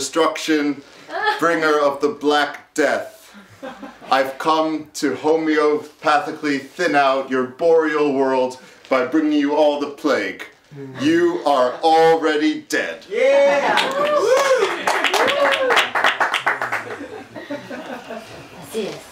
destruction, bringer of the black death. I've come to homeopathically thin out your boreal world by bringing you all the plague. You are already dead. Yes.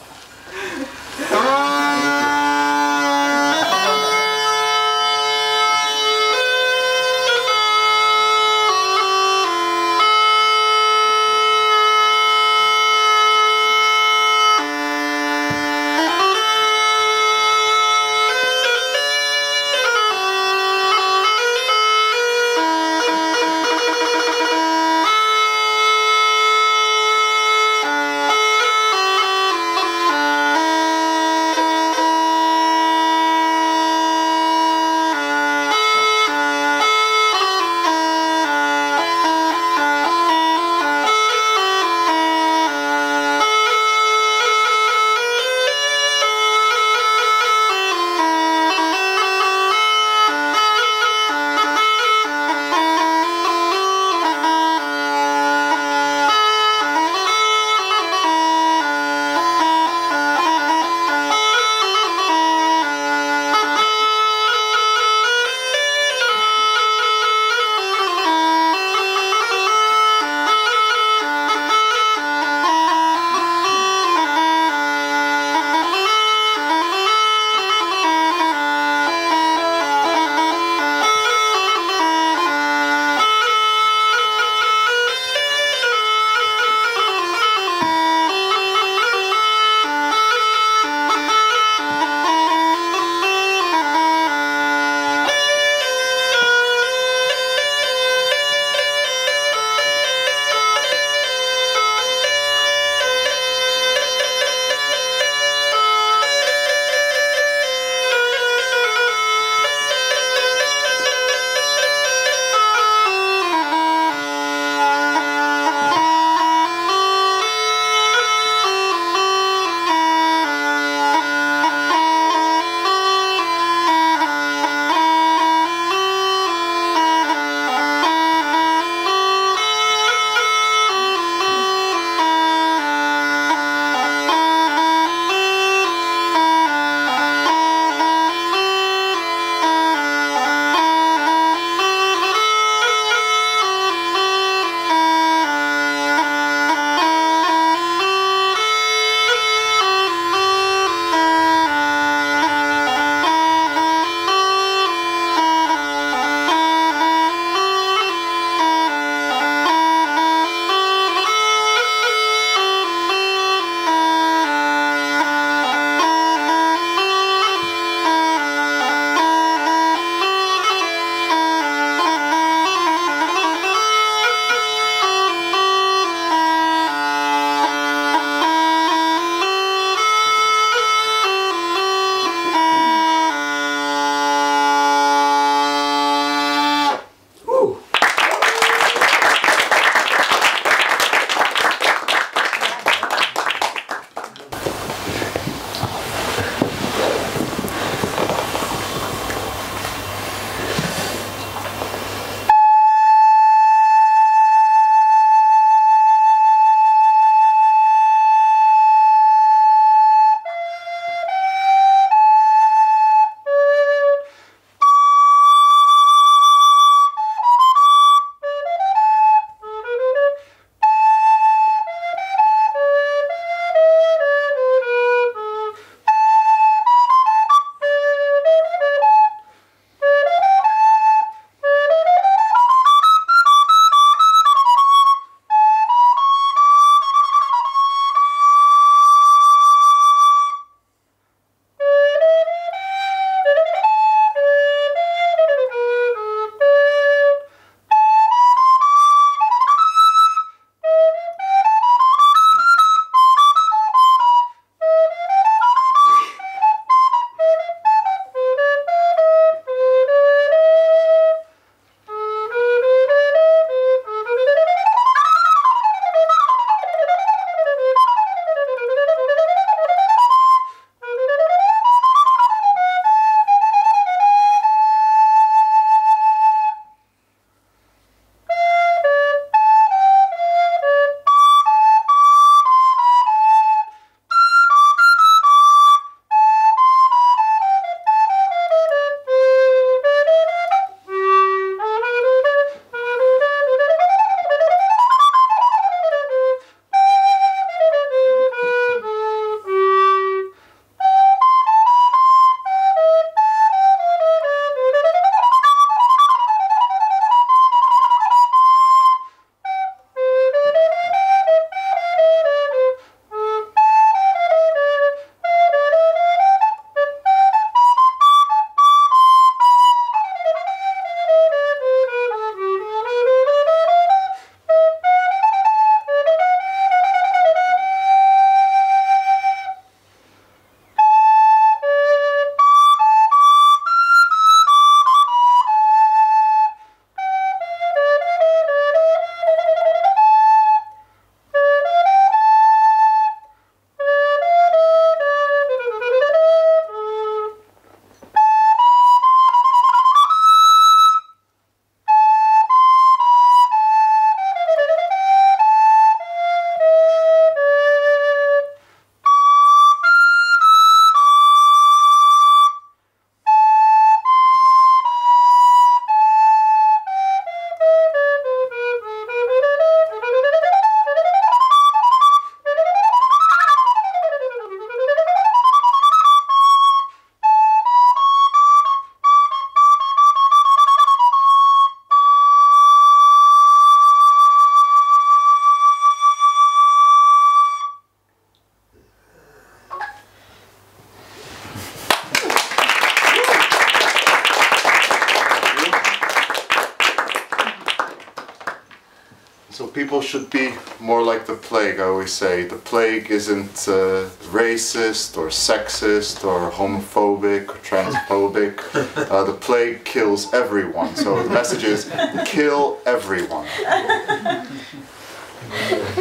People should be more like the plague. I always say the plague isn't uh, racist or sexist or homophobic or transphobic. Uh, the plague kills everyone. So the message is kill everyone.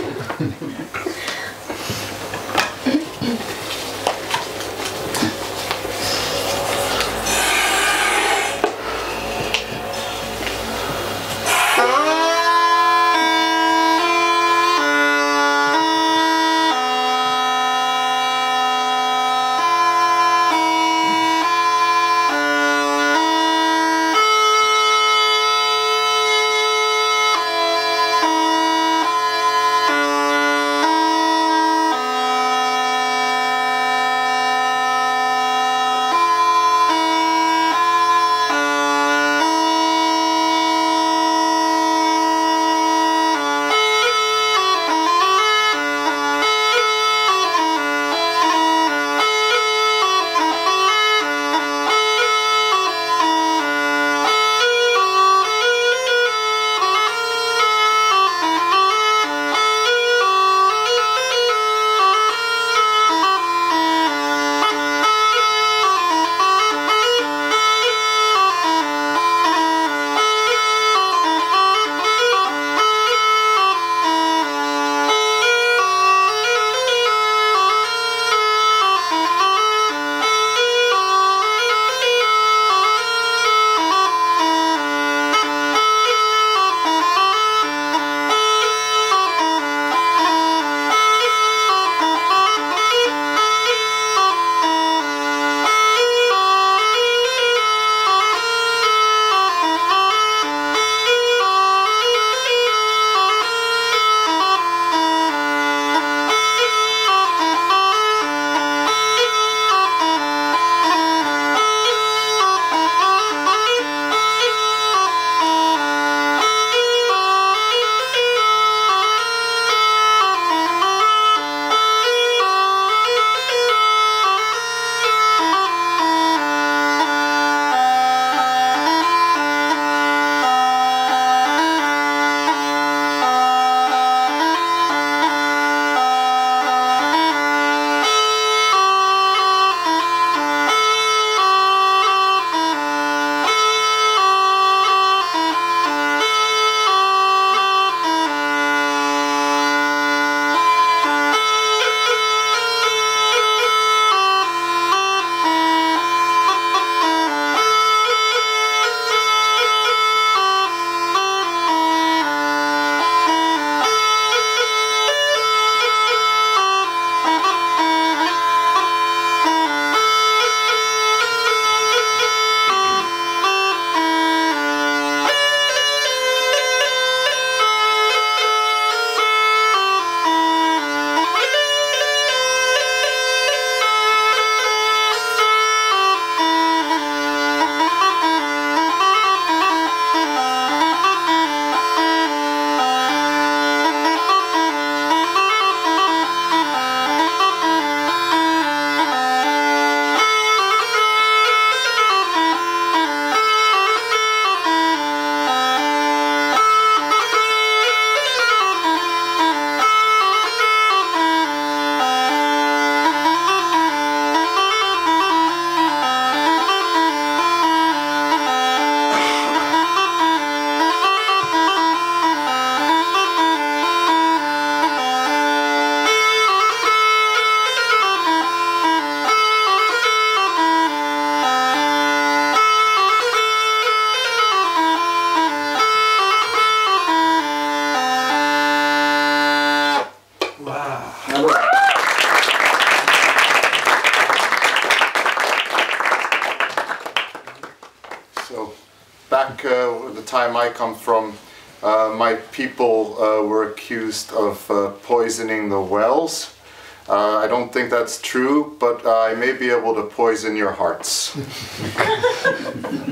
back the time I come from, uh, my people uh, were accused of uh, poisoning the wells. I don't think that's true, but I may be able to poison your hearts.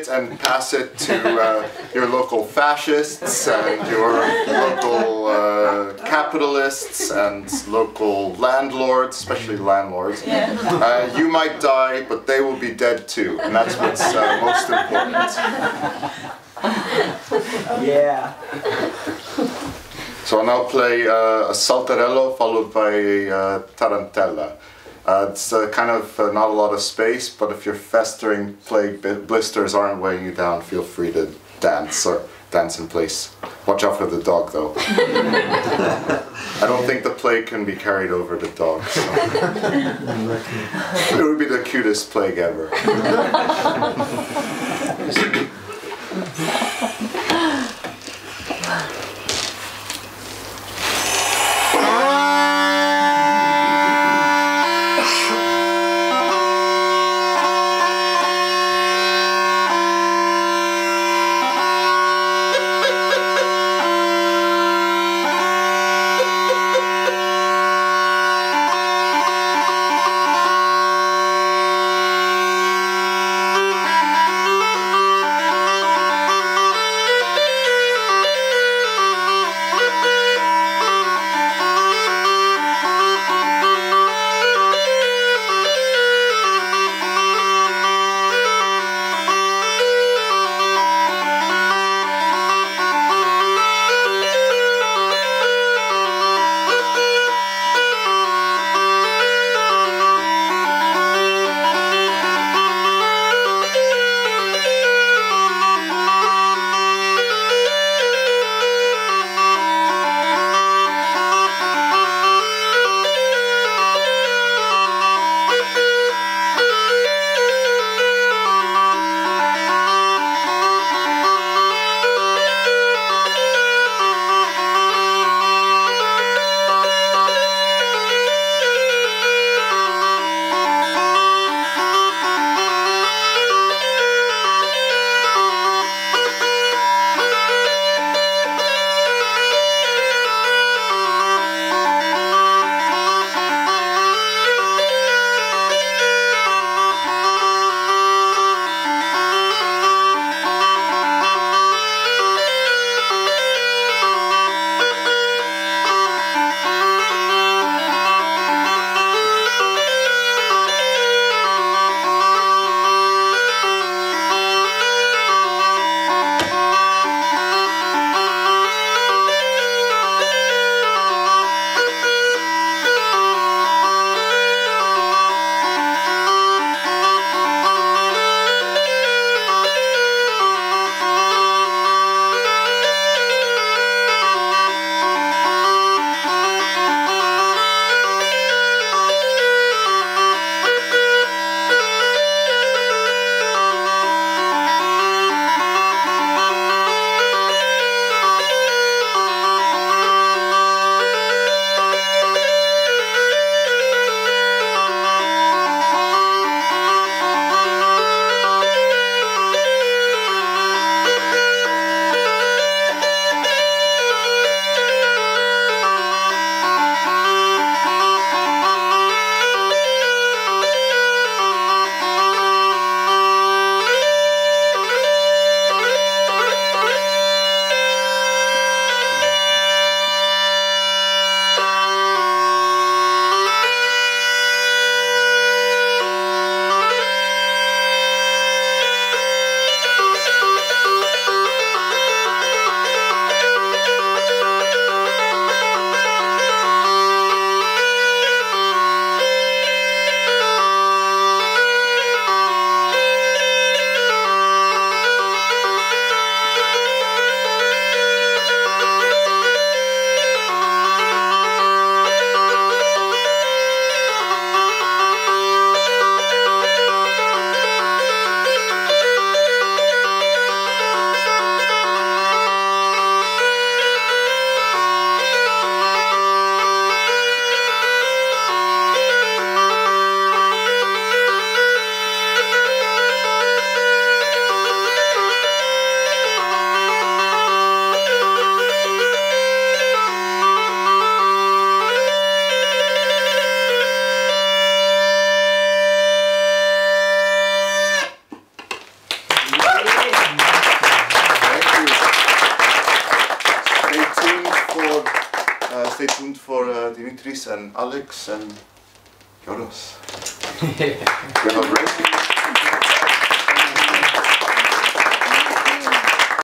it and pass it to uh, your local fascists and your local uh, capitalists and local landlords, especially landlords. Uh, you might die, but they will be dead too, and that's what's uh, most important. Yeah. So I'll now play uh, a saltarello followed by a uh, tarantella. Uh, it's uh, kind of uh, not a lot of space, but if your festering plague blisters aren't weighing you down, feel free to dance or dance in place. Watch out for the dog, though. I don't think the plague can be carried over to dogs. so. it would be the cutest plague ever. Alex and you have a break.